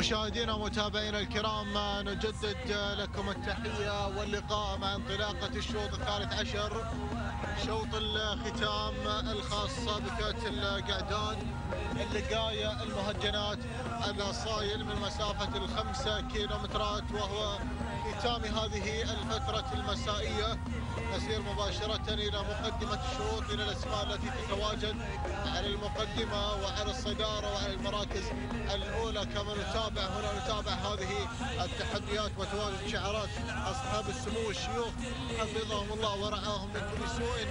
مشاهدينا ومتابعينا الكرام نجدد لكم التحية واللقاء مع انطلاقة الشوط الثالث عشر. شوط الختام الخاصة بكأس القعدان. اللقاية المهجنات الأصايل من مسافة الخمسة كيلومترات وهو ختام هذه الفترة المسائية. نسير مباشرة إلى مقدمة الشوط إلى الأسماء التي تتواجد على المقدمة وعلى الصدارة وعلى المراكز الأولى كما نتابع هنا نتابع هذه التحديات وتواجد شعارات أصحاب السمو الشيوخ حفظهم الله ورعاهم من كل سوء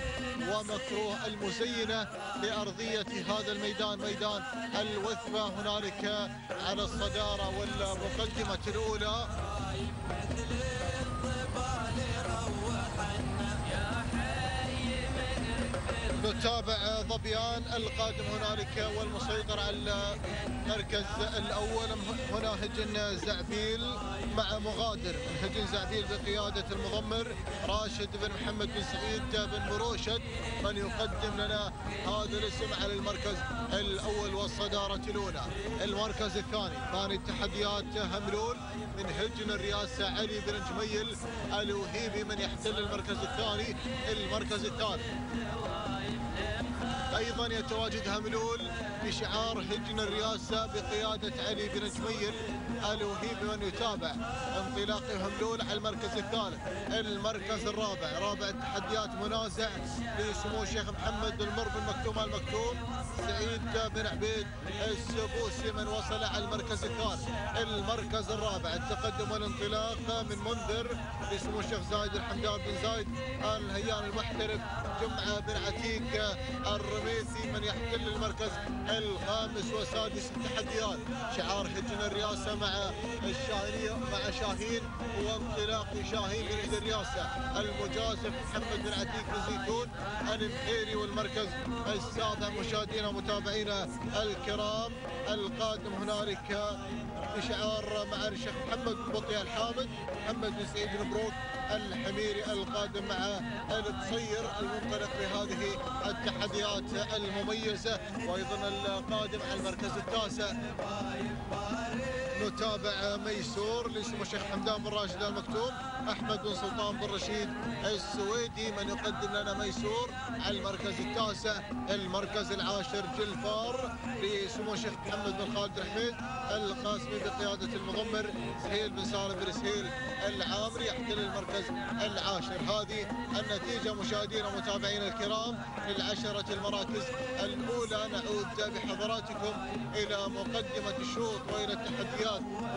ومكروه المزينة لأرضية هذا الميدان ميدان الوثبة هنالك على الصدارة والمقدمة الأولى. نتابع ظبيان القادم هنالك والمسيطر على المركز الأول هنا هجن زعبيل مع مغادر. هجن زعبيل بقيادة المضمر راشد بن محمد بن سعيد بن مروشد من يقدم لنا هذا الاسم على المركز الأول والصدارة الأولى. المركز الثاني ثاني التحديات هملول من هجن الرئاسه علي بن جميل الوهيبي من يحتل المركز الثاني المركز الثالث. أيضا يتواجد هملول بشعار هجن الرئاسه بقيادة علي بن جميل الوهيبي من يتابع انطلاق هملول على المركز الثالث. المركز الرابع رابع التحديات منازع لسمو الشيخ محمد بن مر بن مكتوم المكتوم سعيد بن عبيد السبوسي من وصل على المركز الثالث. المركز الرابع التقدم والانطلاق من منذر لسمو الشيخ زايد الحمدان بن زايد ال الهيان المحترف جمعة بن عتيق الرميسي من يحتل المركز الخامس والسادس التحديات. شعار هجن الرئاسه مع الشاهينيه مع شاهين وانطلاق شاهين من الرئاسه المجازف محمد بن عتيق بن زيتون المحيري والمركز السابع مشاهدينا ومتابعينا الكرام. القادم هنالك بشعار مع الشيخ محمد بن بطيء الحامد محمد بن سعيد بن بروك الحميري القادم مع القصير المنطلق بهذه التحديات المميزة وأيضا القادم على المركز التاسع. نتابع ميسور لاسمه الشيخ حمدان بن راشد المكتوم أحمد بن سلطان بن رشيد السويدي من يقدم لنا ميسور على المركز التاسع المركز العاشر جلفار لسمو الشيخ محمد بن خالد الحميد القاسمي بقيادة المضمر سهيل بن سالم بن سهيل العامري يحتل المركز العاشر. هذه النتيجة مشاهدينا ومتابعينا الكرام للعشرة المراكز الأولى. نعود بحضراتكم إلى مقدمة الشوط وإلى التحديات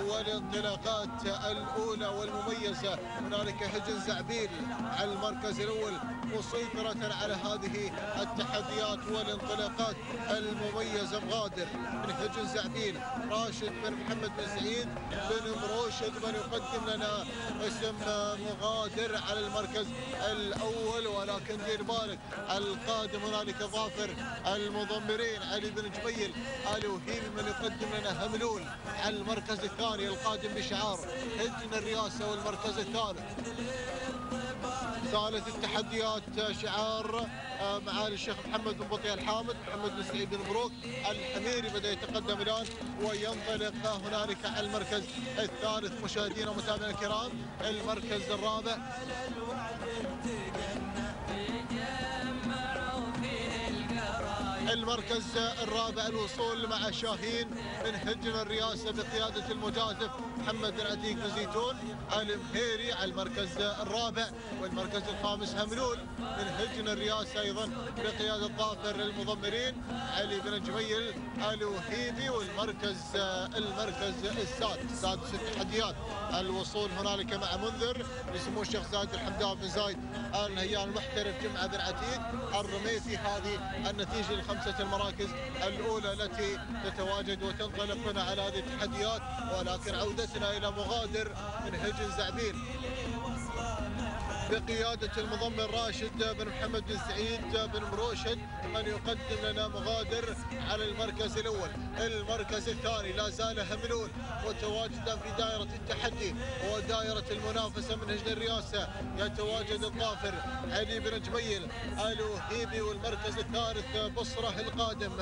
والانطلاقات الأولى والمميزة. هنالك هجن زعبيل على المركز الأول مسيطرة على هذه التحديات والانطلاقات المميزة. مغادر من هجن زعبيل راشد بن محمد بن سعيد بن مروشد من يقدم لنا اسم مغادر على المركز الأول. ولكن دير بالك القادم هنالك ظافر المضمرين علي بن جبيل آل وهيبي من يقدم لنا هملول على المركز الثاني القادم بشعار هجن الرئاسة والمركز الثالث. ثالث التحديات شعار معالي الشيخ محمد بن بطيء الحامد محمد بن سعيد بن مبروك الحميري بدأ يتقدم الآن وينطلق هنالك المركز الثالث مشاهدينا ومتابعينا الكرام المركز الرابع. المركز الرابع الوصول مع شاهين من هجن الرئاسة بقيادة المجازف محمد بن زيتون المهيري على المركز الرابع والمركز الخامس هملول من هجن الرئاسة أيضا بقيادة ظافر المضمرين علي بن جميل الوهيبي والمركز المركز السادس سادس التحديات. الوصول هنالك مع منذر لسمو الشيخ زايد الحمدان بن زايد آل نهيان المحترف جمعة بن عتيق. الرميسي هذه النتيجة لخمسه المراكز الأولى التي تتواجد وتنطلق بنا على هذه التحديات ولكن عودتنا إلى مغادر من هجن زعبيل. بقيادة المضمن راشد بن محمد بن سعيد بن مروشد من يقدم لنا مغادر على المركز الأول. المركز الثاني لا زال هملول متواجدا في دائرة التحدي ودائرة المنافسة من هجن الرئاسة. يتواجد الظافر علي بن جميل الوهيبي والمركز الثالث بصرة القادم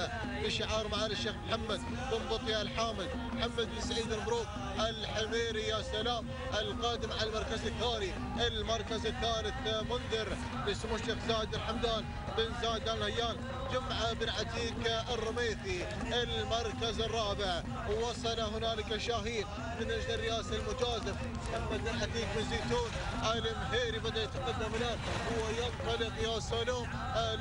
بشعار معالي الشيخ محمد بن بطي الحامد محمد بن سعيد المبروك الحميري. يا سلام القادم على المركز الثاني. المركز الثالث منذر لسمو الشيخ زايد الحمدان بن زايد الهيان جمعة بن عتيق الرميثي المركز الرابع. وصل هنالك شاهين من أجل الرئاسة المجازف محمد بن عتيق بن زيتون المهيري بدأ يتقدم الآن وينطلق يا سلام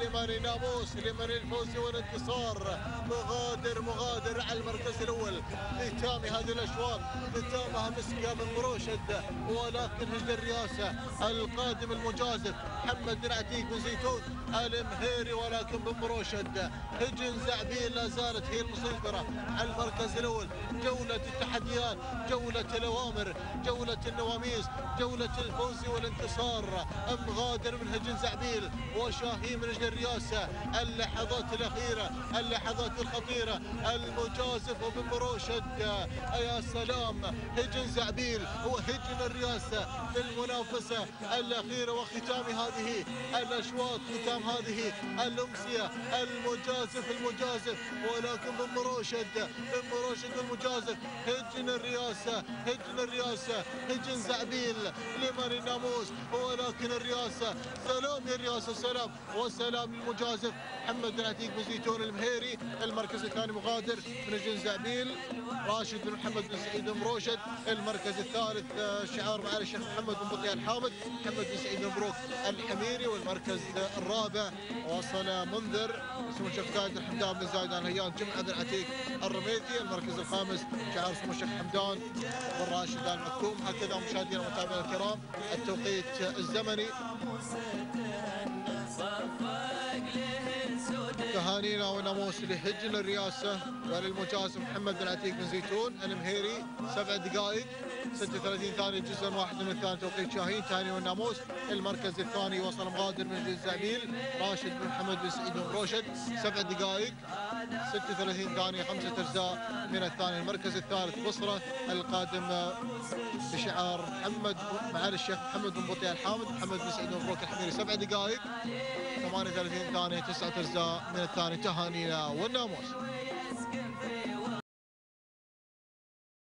لمن الناموس لمن الفوز والانتصار. مغادر مغادر على المركز الأول. ختام هذه الأشواط ختامها مسكة من مروشد ولكن هجن الرئاسة القادم المجازف. محمد بن عتيق بن زيتون المهيري ولكن بن هجن زعبيل لا زالت هي المسيطرة. المركز الأول جولة التحديات جولة الأوامر جولة النواميس جولة الفوز والانتصار. مغادر من هجن زعبيل وشاهين من أجل الرئاسة اللحظات الأخيرة اللحظات الخطيرة. المجازف وبن مروشد يا سلام هجن زعبيل وهجن الرئاسة في المنافسة الأخيرة وختام هذه الأشواط ختام هذه الأمسية المجازف المجازف. ولكن بن مروشد بن مروشد المجازف. هجن الرئاسة هجن الرئاسة هجن زعبيل لمن الناموس. ولكن الرئاسة سلام يا الرئاسة سلام وسلام للمجازف. محمد بن عتيق بن زيتون المهيري المركز الثاني مغادر من هجن زعبيل. راشد بن محمد بن سعيد بن مروشد المركز الثالث شعار معالي الشيخ محمد بن بطيء الحامد محمد بن سعيد بن مبروك الحميري والمركز الرابع. وصل منذر سمو الشيخ زايد الحمدان بن زايد ال نهيان جمعه بن عتيق الرميثي المركز الخامس شعار سمو الشيخ حمدان بن راشد ال مكتوم هكذا مشاهدينا ومتابعينا الكرام التوقيت الزمني. تهانينا وناموس لهجن الرئاسة وللمجازف محمد بن عتيق بن زيتون المهيري سبع دقائق 36 ثانية جزء واحد من الثاني توقيت شاهين تهاني والناموس المركز الثاني وصل مغادر من الزعبيل راشد بن محمد بن سعيد بن روشد سبع دقائق 36 ثانية خمسة أجزاء من الثاني المركز الثالث بصرة القادم بشعار محمد معالي الشيخ محمد بن بطيء الحامد محمد بن سعيد بن مبروك الحميري سبع دقائق 38 ثانية تسعة أجزاء من الثاني تهانينا والناموس